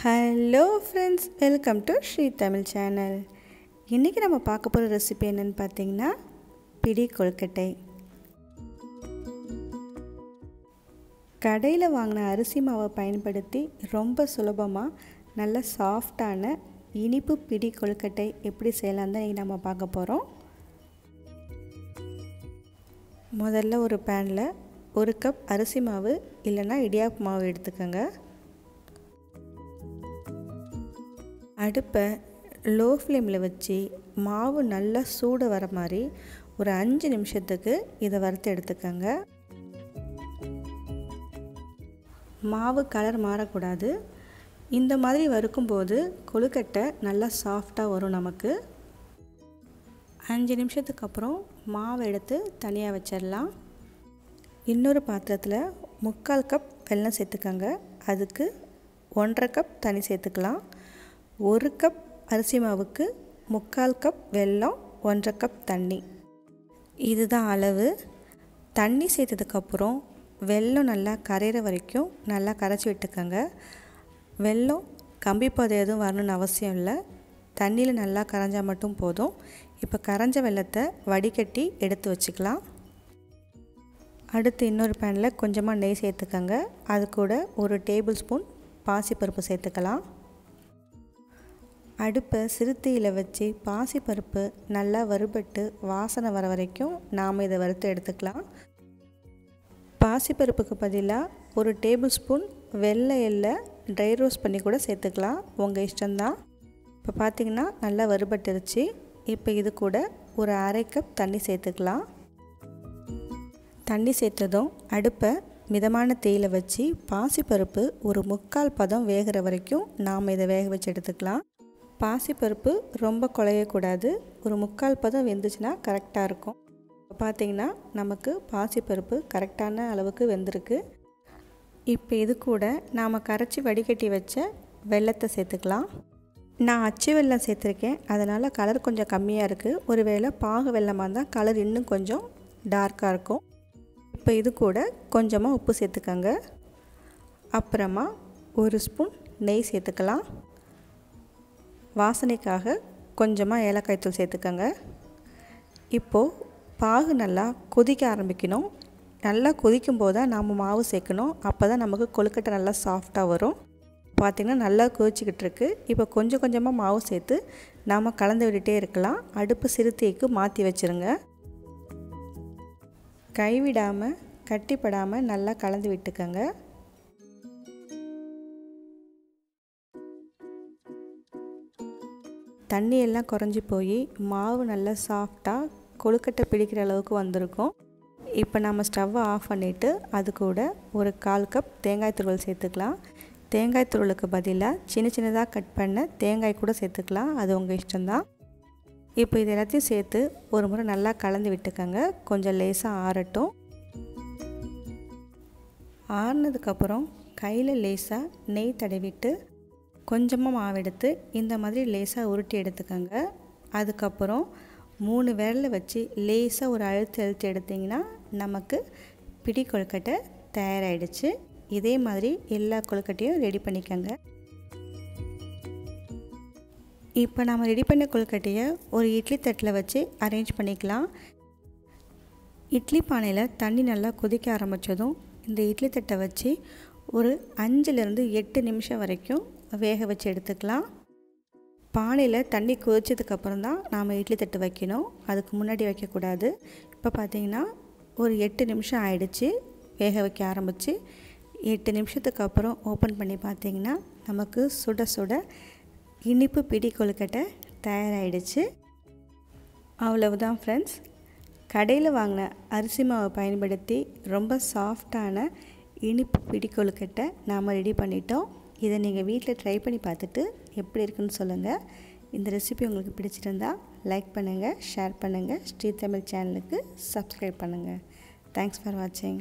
Hello friends welcome to Sri Tamil channel இன்றைக்கி நம்ம பார்க்க போகிற ரெசிபி என்னென்னு பார்த்தீங்கன்னா பிடி கொழுக்கட்டை. கடையில் வாங்கின அரிசி மாவை பயன்படுத்தி ரொம்ப சுலபமாக நல்ல சாஃப்டான இனிப்பு பிடி கொழுக்கட்டை எப்படி செய்யலாம் தான் இன்றைக்கி நம்ம பார்க்க போகிறோம் முதல்ல ஒரு பேனில் ஒரு கப் அரிசி மாவு இல்லைன்னா இடியாப்பு மாவு எடுத்துக்கோங்க. அடுப்பை லோ ஃப்ளேமில் வச்சு மாவு நல்லா சூடு வர மாதிரி ஒரு அஞ்சு நிமிஷத்துக்கு இதை வறுத்து எடுத்துக்கோங்க. மாவு கலர் மாறக்கூடாது. இந்த மாதிரி வறுக்கும்போது கொழுக்கட்டை நல்லா சாஃப்டாக வரும் நமக்கு. அஞ்சு நிமிஷத்துக்கு அப்புறம் மாவை எடுத்து தனியாக வச்சிடலாம். இன்னொரு பாத்திரத்தில் முக்கால் கப் வெல்லம் சேர்த்துக்கோங்க. அதுக்கு ஒன்றரை கப் தண்ணி சேர்த்துக்கலாம். ஒரு கப் அரிசி மாவுக்கு முக்கால் கப் வெல்லம் ஒன்றரை கப் தண்ணி. இதுதான் அளவு. தண்ணி சேர்த்ததுக்கப்புறம் வெல்லம் நல்லா கரையிற வரைக்கும் நல்லா கரைச்சி விட்டுக்கோங்க. வெல்லம் கம்பி பதம் எதுவும் வரணும்னு அவசியம் இல்லை. தண்ணியில் நல்லா கரைஞ்சால் மட்டும் போதும். இப்போ கரைஞ்ச வெள்ளத்தை வடிகட்டி எடுத்து வச்சுக்கலாம். அடுத்து இன்னொரு பேனில் கொஞ்சமாக நெய் சேர்த்துக்கோங்க. அது கூட ஒரு டேபிள் ஸ்பூன் பாசிப்பருப்பு சேர்த்துக்கலாம். அடுப்பை சிறுத்தீயில் வச்சு பாசிப்பருப்பு நல்லா வறுபட்டு வாசனை வர வரைக்கும் நாம் இதை வறுத்து எடுத்துக்கலாம். பாசிப்பருப்புக்கு பதிலாக ஒரு டேபிள் ஸ்பூன் வெள்ளை எல்லை ட்ரை ரோஸ்ட் பண்ணி கூட சேர்த்துக்கலாம். உங்கள் இஷ்டம்தான். இப்போ பார்த்திங்கன்னா நல்லா வறுபட்டுருச்சு. இப்போ இது கூட ஒரு அரை கப் தண்ணி சேர்த்துக்கலாம். தண்ணி சேர்த்ததும் அடுப்பை மிதமான தேயில வச்சு பாசிப்பருப்பு ஒரு முக்கால் பதம் வேகிற வரைக்கும் நாம் இதை வேக வச்சு எடுத்துக்கலாம். பாசிப்பருப்பு ரொம்ப குழையக்கூடாது. ஒரு முக்கால் பதம் வெந்துச்சுன்னா கரெக்டாக இருக்கும். இப்போ பார்த்திங்கன்னா நமக்கு பாசிப்பருப்பு கரெக்டான அளவுக்கு வெந்திருக்கு. இப்போ இது கூட நாம் கரைச்சி வடிகட்டி வச்ச வெள்ளத்தை சேர்த்துக்கலாம். நான் அச்சு வெல்லம் சேர்த்துருக்கேன். அதனால் கலர் கொஞ்சம் கம்மியாக இருக்குது ஒருவேளை பாகு வெள்ளமாக இருந்தால் கலர் இன்னும் கொஞ்சம் டார்க்காக இருக்கும். இப்போ இது கூட கொஞ்சமாக உப்பு சேர்த்துக்கோங்க. அப்புறமா ஒரு ஸ்பூன் நெய் சேர்த்துக்கலாம். வாசனைக்காக கொஞ்சமாக ஏலக்காய் தூள் சேர்த்துக்கோங்க. இப்போது பாகு நல்லா கொதிக்க ஆரம்பிக்கணும். நல்லா கொதிக்கும் போது தான் நாம் மாவு சேர்க்கணும். அப்போ தான் நமக்கு கொழுக்கட்டை நல்லா சாஃப்டாக வரும். பார்த்திங்கன்னா நல்லா கொதிச்சிக்கிட்டு இருக்கு. இப்போ கொஞ்சம் கொஞ்சமாக மாவு சேர்த்து நாம் கலந்து விட்டுட்டே இருக்கலாம். அடுப்பு சிறுத்தைக்கு மாற்றி வச்சுருங்க. கைவிடாமல் கட்டிப்படாமல் நல்லா கலந்து விட்டுக்கோங்க. தண்ணியெல்லாம் குறைஞ்சி போய் மாவு நல்லா சாஃப்டாக கொழுக்கட்டை பிடிக்கிற அளவுக்கு வந்திருக்கும். இப்போ நம்ம ஸ்டவ்வை ஆஃப் பண்ணிவிட்டு அது கூட ஒரு கால் கப் தேங்காய் துருவல் சேர்த்துக்கலாம். தேங்காய் துருவலுக்கு பதிலாக சின்ன சின்னதாக கட் பண்ண தேங்காய் கூட சேர்த்துக்கலாம். அது உங்கள் இஷ்டம்தான். இப்போ இது எல்லாத்தையும் சேர்த்து ஒரு முறை நல்லா கலந்து விட்டுக்கோங்க. கொஞ்சம் லேசாக ஆறட்டும். ஆறுனதுக்கப்புறம் கையில் லேசாக நெய் தடவிட்டு கொஞ்சமாக மாவெடுத்து இந்த மாதிரி லேசாக உருட்டி எடுத்துக்கோங்க. அதுக்கப்புறம் மூணு விரலில் வச்சு லேசாக ஒரு அழுத்து அழுத்து எடுத்திங்கன்னா நமக்கு பிடி கொழுக்கட்டை தயாராகிடுச்சு இதே மாதிரி எல்லா கொழுக்கட்டையும் ரெடி பண்ணிக்கோங்க. இப்போ நாம் ரெடி பண்ண கொழுக்கட்டையை ஒரு இட்லி தட்டில் வச்சு அரேஞ்ச் பண்ணிக்கலாம். இட்லி பானையில் தண்ணி நல்லா கொதிக்க ஆரம்பித்ததும் இந்த இட்லி தட்டை வச்சு ஒரு அஞ்சுலேருந்து எட்டு நிமிஷம் வரைக்கும் வேக வச்சு எடுத்துக்கலாம். பானையில் தண்ணி கொதிச்சதுக்கப்புறம் தான் நாம் இட்லி தட்டு வைக்கணும். அதுக்கு முன்னாடி வைக்கக்கூடாது. இப்போ பார்த்திங்கன்னா ஒரு எட்டு நிமிஷம் ஆயிடுச்சு. வேக வைக்க ஆரம்பித்து எட்டு நிமிஷத்துக்கு அப்புறம் ஓப்பன் பண்ணி பார்த்திங்கன்னா நமக்கு சுட சுட இனிப்பு பிடி கொழுக்கட்டை தயாராகிடுச்சு அவ்வளவுதான் ஃப்ரெண்ட்ஸ் கடையில் வாங்கின அரிசி மாவை பயன்படுத்தி ரொம்ப சாஃப்டான இனிப்பு பிடி கொழுக்கட்டை நாம் ரெடி பண்ணிட்டோம். இதை நீங்கள் வீட்டில் ட்ரை பண்ணி பார்த்துட்டு எப்படி இருக்குன்னு சொல்லுங்கள் இந்த ரெசிபி உங்களுக்கு பிடிச்சிருந்தா லைக் பண்ணுங்கள் ஷேர் பண்ணுங்கள் ஸ்ரீ தமிழ் சேனலுக்கு சப்ஸ்கிரைப் பண்ணுங்கள் தேங்க்ஸ் ஃபார் வாட்சிங்